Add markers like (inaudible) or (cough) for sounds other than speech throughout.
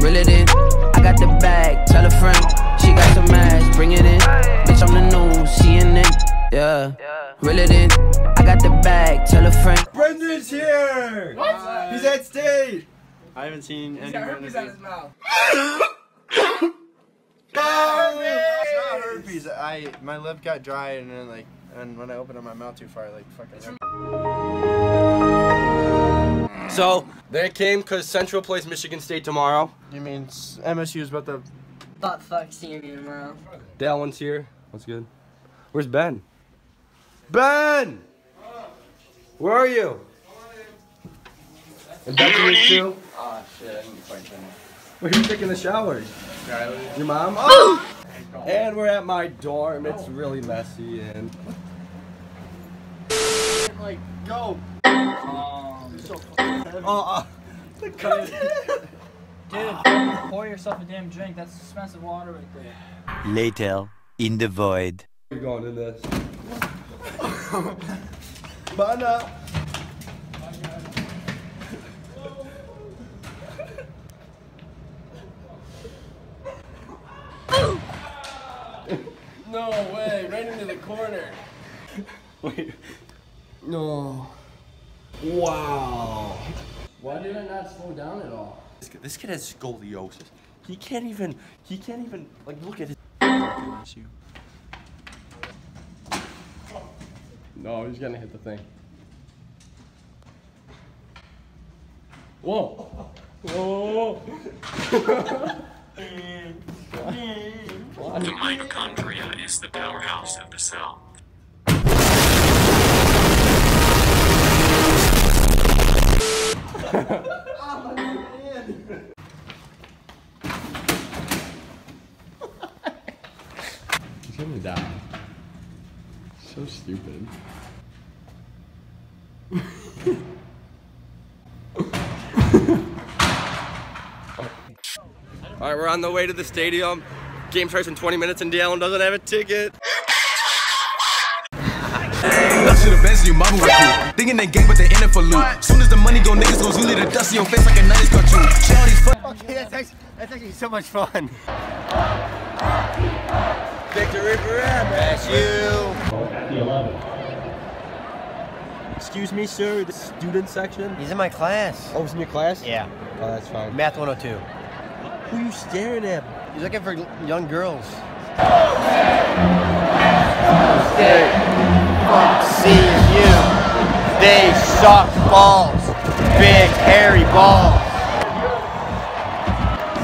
reel it in. I got the bag, tell a friend. She got some ass, bring it in. Bitch, I'm the new CNN. Yeah, reel it in. I got the bag, tell a friend. Brendan's here! What? He's at stage! I haven't seen any He's got Brendan herpes on his mouth. It's not herpes. I my lip got dry and then like and when I opened up my mouth too far, like fucking. So, they came because Central plays Michigan State tomorrow. You mean s- MSU is about to Butt fuck seeing you tomorrow. Dale one's here. What's good? Where's Ben? Ben! Where are you? And Ben's here too? Oh shit! I didn't quite finish. Well, who's taking the shower? Your mom? Oh! And we're at my dorm. It's really messy and Like go. Um, oh, Dude, pour yourself a damn drink. That's expensive water right there. Later, in the void. you're going in this. (laughs) Bana. No way! Right into the corner. (laughs) Wait. No. Wow. Why did I not slow down at all? This kid, this kid has scoliosis. He can't even. He can't even like look at his. No, he's gonna hit the thing. Whoa! Whoa! (laughs) The mitochondria is the powerhouse of the cell. All right, we're on the way to the stadium. Game starts in 20 minutes and Dallin doesn't have a ticket. Lush to the Benz, you mobbing with crew. Thinking they gang, but they in it for loot. Soon as the money go, niggas go zooly the dust in your face like a nice cartoon. Shit, fuck. Okay, that's actually, that's actually so much fun. Victory forever. That's you. Excuse me, sir. The student section. He's in my class. Oh, he's in your class? Yeah. Oh, that's fine. Math 102. Who are you staring at? He's looking for young girls. Fuck seeing you. They suck balls. Big hairy balls.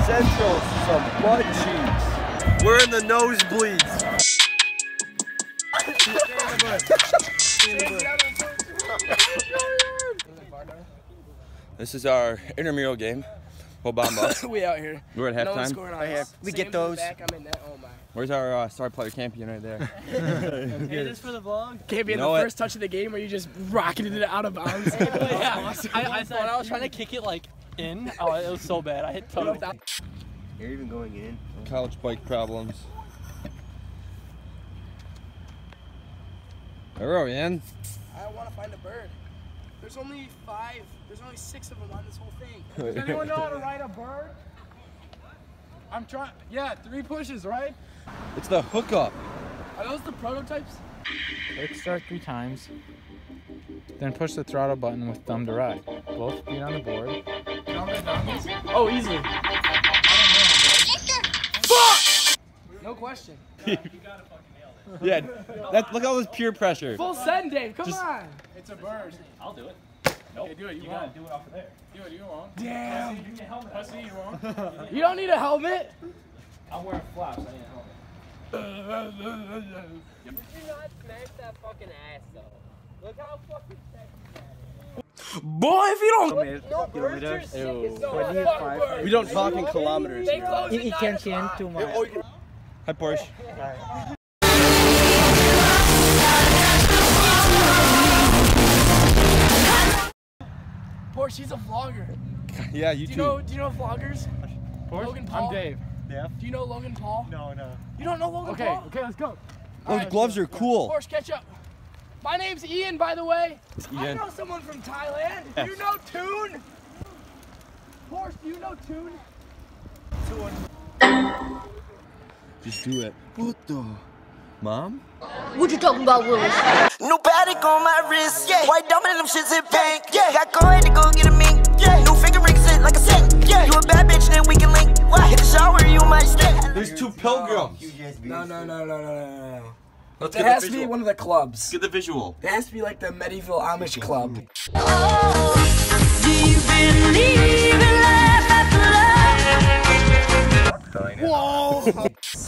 Central, some butt cheeks. We're in the nosebleeds. this is our intramural game. Obama. (laughs) we out here. We're at No one's halftime. scoring on Right us. We Sam's get those. Back, I'm in that. Oh my. Where's our uh, star player champion right there? (laughs) Hey, this for the vlog? Can't be You in know the what? first touch of the game where you just rocketed it out of bounds. (laughs) yeah. I, I thought I was trying to kick it like in. Oh, it was so bad. I hit toe. You're even going in. College bike problems. Where are we, in? I want to find a bird. There's only five. There's only six of them on this whole thing. (laughs) Does anyone know how to ride a bird? I'm trying. Yeah, three pushes, right? It's the hookup. Are those the prototypes? Quick start three times. Then push the throttle button with thumb to ride. Both feet on the board. Oh, easily. No question. (laughs) Yeah, that, look at all this peer pressure. Full send, Dave. Come Just- on. It's a bird. I'll do it. Nope. do it. You, gotta do it off of there. Do it. You won't. Damn. Pussy, Pussy, you won't. (laughs) You don't need a helmet. I'm wearing flaps. I need a helmet. Do not smash that fucking ass though. Look how fucking sexy Boy, if you don't. No, birds are sick as so. We don't talk in kilometers. They close You, you at can't nine see o'clock. into my. Hi, Porsche. Porsche, she's a vlogger. (laughs) Yeah, you Do you too. know? Do you know vloggers? Logan Paul. I'm Dave. Yeah. Do you know Logan Paul? No, no. You don't know Logan Okay, Paul? okay, okay, let's go. Oh, Those gloves are cool. Porsche, catch up. My name's Ian, by the way. I know someone from Thailand. Do you know Toon? Porsche, do you know Toon? Just do it. What the? Mom? What you talking about, Willis? New Patek on my wrist, yeah. White diamond in them shits in pink, yeah. Got coin to go get a mink, yeah. New finger ring sit like a sink, yeah. You a bad bitch, then we can link. Why? Hit the shower, you might stink. There's two pilgrims. No, no, no, no, no, no, no. Let's It has to be one of the clubs. Get the visual. It has to be like the medieval Amish club. Oh, do you believe Whoa!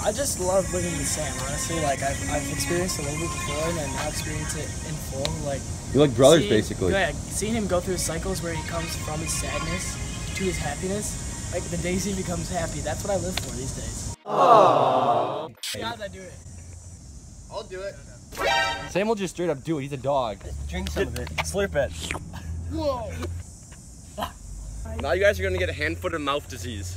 I just love living with Sam, honestly. Like, I've, I've experienced a little bit before and then now experience it in full. Like, You're like brothers, seeing- basically. Yeah, seeing him go through his cycles where he comes from his sadness to his happiness. Like, the days he becomes happy, that's what I live for these days. Aww. Guys, I do it. I'll do it. Sam will just straight up do it. He's a dog. Drink some of it. Slurp it. Whoa! Now you guys are gonna get a hand, foot, and mouth disease.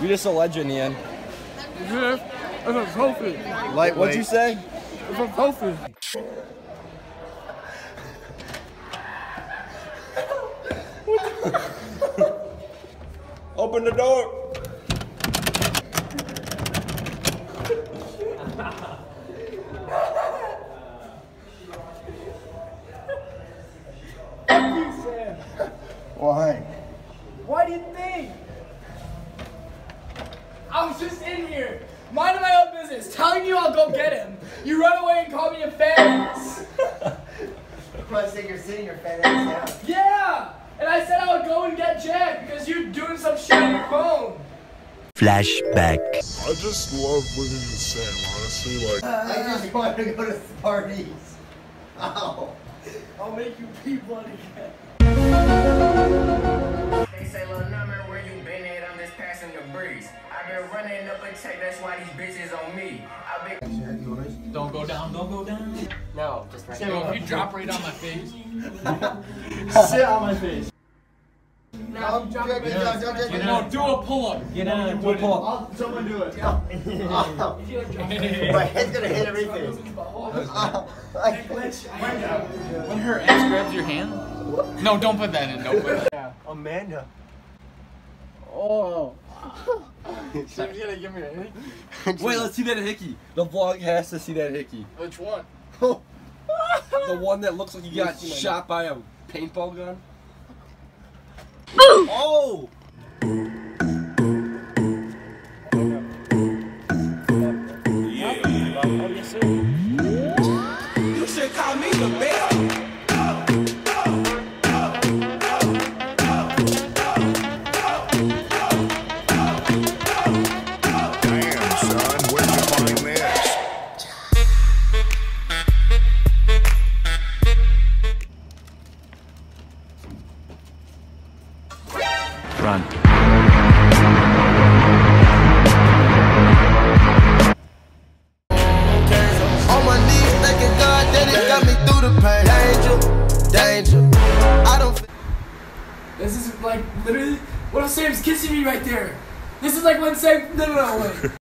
You're just a legend, Ian. Yeah, it's a trophy. Lightweight. What'd you say? It's a trophy. Open the door. Why? Why do you think? I was just in here, minding my own business, telling you I'll go get him. You run away and call me a fat ass. Plus, think you're sitting your fat ass down. Yeah! And I said I would go and get Jack because you're doing some shit on your phone. Flashback. I just love living with Sam, honestly. Like, I just want to go to parties. Ow. I'll make you pee blood again. Passing the breeze. I've been running up a check, that's why these bitches on me. I've been. Don't go down, don't go down. No, just right Sam, if you drop right on my face. (laughs) Sit on my face. Now, I'm drop joking, it. don't- don't take it. No, do a pull up. Get on. We'll pull up. I'll, (laughs) (laughs) someone do it. My head's gonna hit everything. Uh, when her ass grabs your hand? No, don't put that in. Don't put that. Amanda. Oh. She's gonna give me a hit. Wait, let's see that hickey. The vlog has to see that hickey. Which one? The one that looks like you got shot by a paintball gun. Oh! Right there? This is like when Sam. No, no, no, wait. (laughs)